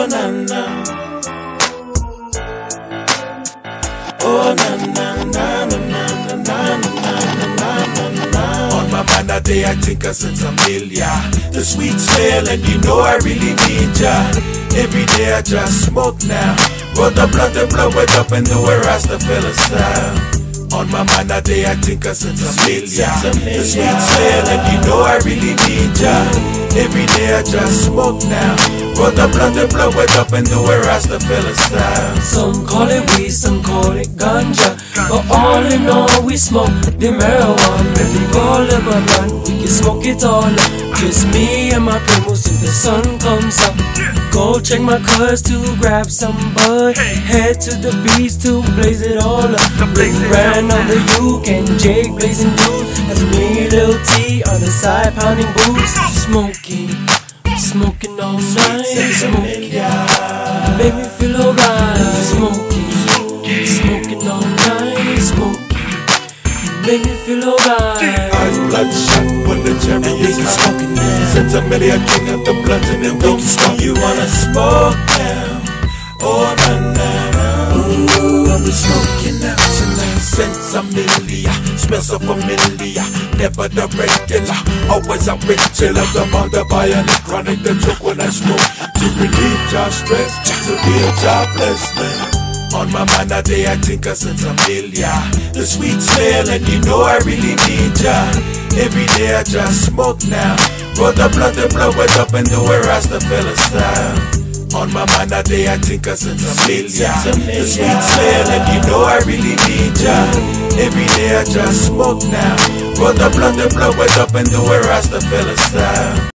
Oh na na. Oh na na na na na na na na na. On my mind that day I think I since a million. The sweet smell and you know I really need ya. Every day I just smoke now. Roll the blunt and blow it up and do a Rastafella style. On my mind that day I think I since a million. The sweet smell and you know I really need ya. Every day I just smoke now. Roll the blunt and blow it up and do a Rastafella style. Some call it weed, some call it ganja. But all in all, we smoke the marijuana. If we roll up a blunt, we can smoke it all up. Just me and my primos till the sun comes up. Go check my cuz to grab some bud. Head to the beach to blaze it all up. Bring brand on the Uke and Jake blazing dudes. That's me, On the side pounding boots. Smoking, smoking all night. Smoking, make me feel alright. Smoking, smoking all night. Smoking, make me feel alright. Eyes bloodshot when the cherry is smoking now. Since I'm really a king of the blunts and it don't stop. You wanna smoke now? Oh na na na. Ooh, I'm smoking out tonight. Sensimilia, smell so familiar. Never the regular, always a regular. The bond, the bionic, chronic, the joke when I smoke. To relieve your stress, to be a jobless man. On my mind that day I think I since a million. The sweet smell and you know I really need ya. Every day I just smoke now. Roll the blunt and blow it up and do a Rastafella style On my mind that day I think I since a million. The sweet smell and you know I really need ya Every day I just smoke now. But the blunt the blood, it up and do a Rastafella style